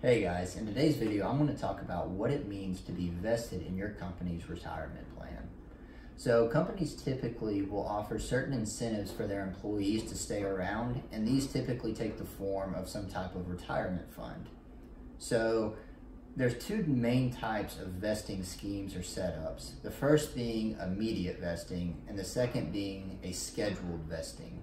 Hey guys, in today's video I'm going to talk about what it means to be vested in your company's retirement plan. So companies typically will offer certain incentives for their employees to stay around and these typically take the form of some type of retirement fund. So there's two main types of vesting schemes or setups. The first being immediate vesting and the second being a scheduled vesting.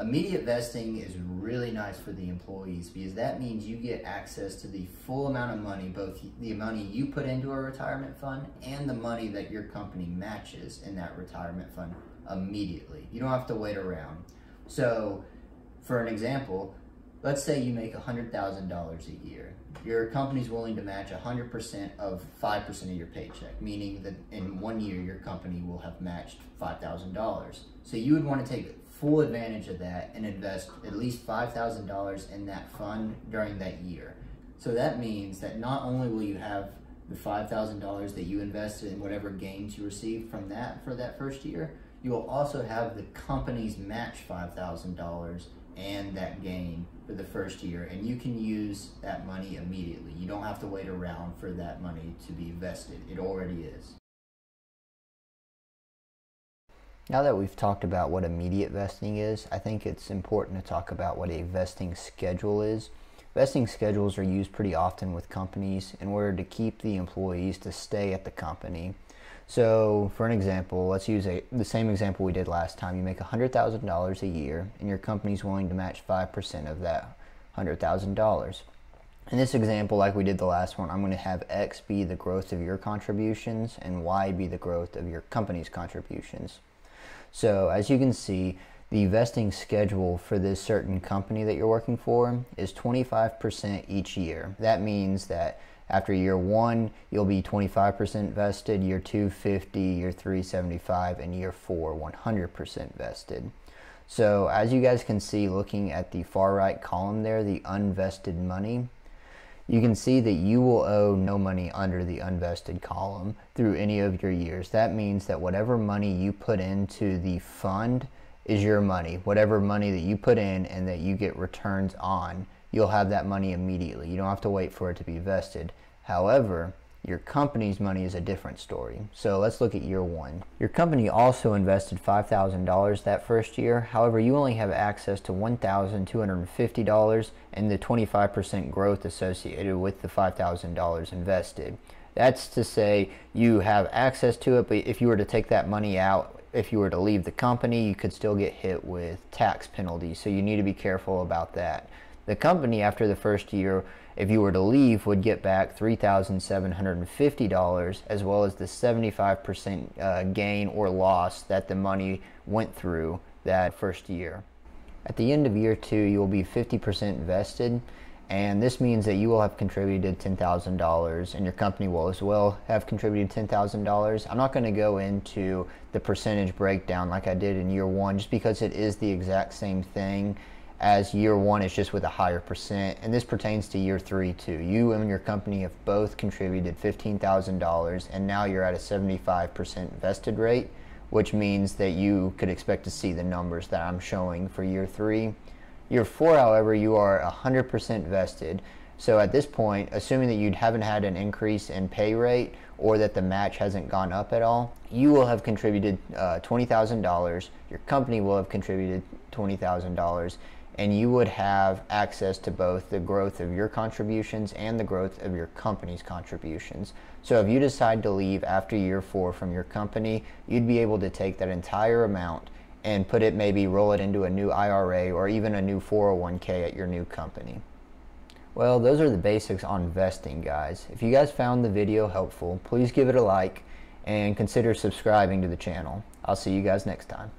Immediate vesting is really nice for the employees because that means you get access to the full amount of money, both the money you put into a retirement fund and the money that your company matches in that retirement fund immediately. You don't have to wait around. So, for an example, let's say you make $100,000 a year. Your company's willing to match 100% of 5% of your paycheck, meaning that in one year your company will have matched $5,000. So you would want to take full advantage of that and invest at least $5,000 in that fund during that year. So that means that not only will you have the $5,000 that you invested in whatever gains you received from that for that first year, you will also have the company's match $5,000 and that gain for the first year and you can use that money immediately. You don't have to wait around for that money to be vested. It already is. Now that we've talked about what immediate vesting is, I think it's important to talk about what a vesting schedule is. Vesting schedules are used pretty often with companies in order to keep the employees to stay at the company. So, for an example, let's use a, the same example we did last time. You make $100,000 a year, and your company's willing to match 5% of that $100,000. In this example, like we did the last one, I'm going to have X be the growth of your contributions and Y be the growth of your company's contributions. So as you can see, the vesting schedule for this certain company that you're working for is 25% each year. That means that after year one, you'll be 25% vested, year two, 50, year three, 75, and year four, 100% vested. So as you guys can see, looking at the far right column there, the unvested money, you can see that you will owe no money under the unvested column through any of your years. That means that whatever money you put into the fund is your money. Whatever money that you put in and that you get returns on, you'll have that money immediately. You don't have to wait for it to be vested. However, your company's money is a different story. So let's look at year one. Your company also invested $5,000 that first year. However, you only have access to $1,250 and the 25% growth associated with the $5,000 invested. That's to say you have access to it, but if you were to take that money out, if you were to leave the company, you could still get hit with tax penalties. So you need to be careful about that. The company, after the first year, if you were to leave, would get back $3,750 as well as the 75% uh, gain or loss that the money went through that first year. At the end of year two, you will be 50% vested, and this means that you will have contributed $10,000 and your company will as well have contributed $10,000. I'm not going to go into the percentage breakdown like I did in year one just because it is the exact same thing as year one is just with a higher percent. And this pertains to year three too. You and your company have both contributed $15,000 and now you're at a 75% vested rate, which means that you could expect to see the numbers that I'm showing for year three. Year four, however, you are 100% vested. So at this point, assuming that you haven't had an increase in pay rate or that the match hasn't gone up at all, you will have contributed uh, $20,000. Your company will have contributed $20,000 and you would have access to both the growth of your contributions and the growth of your company's contributions. So if you decide to leave after year four from your company, you'd be able to take that entire amount and put it maybe roll it into a new IRA or even a new 401k at your new company. Well, those are the basics on vesting, guys. If you guys found the video helpful, please give it a like and consider subscribing to the channel. I'll see you guys next time.